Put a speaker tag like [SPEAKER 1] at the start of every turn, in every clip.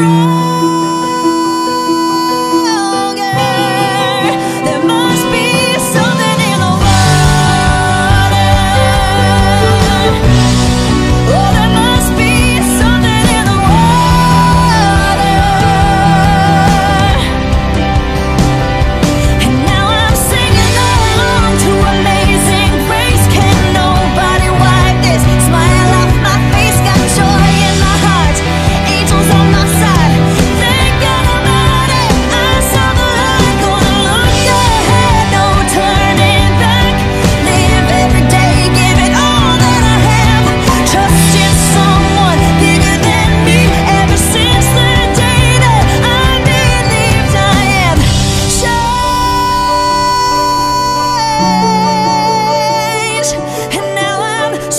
[SPEAKER 1] Ooh.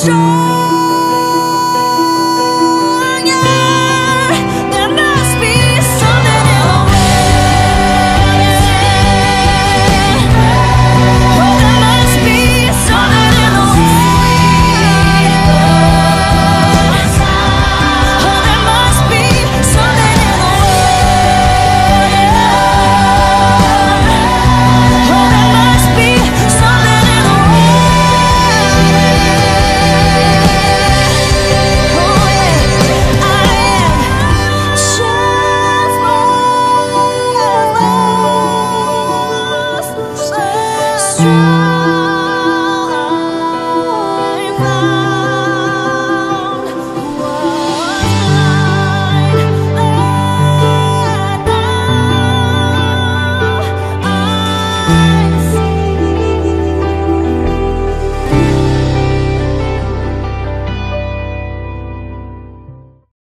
[SPEAKER 1] show.